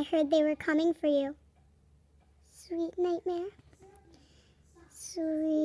I heard they were coming for you. Sweet nightmare. Sweet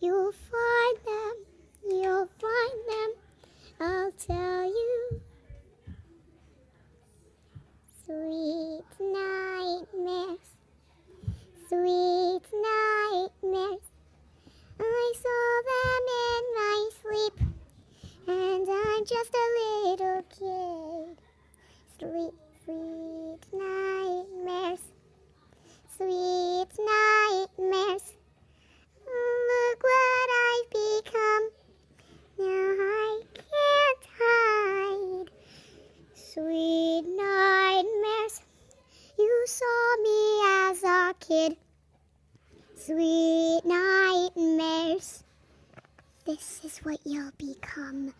you'll find them. You'll find them. I'll tell you. Sweet nightmares. Sweet nightmares. I saw them in my sleep, and I'm just a little You saw me as a kid. Sweet nightmares. This is what you'll become.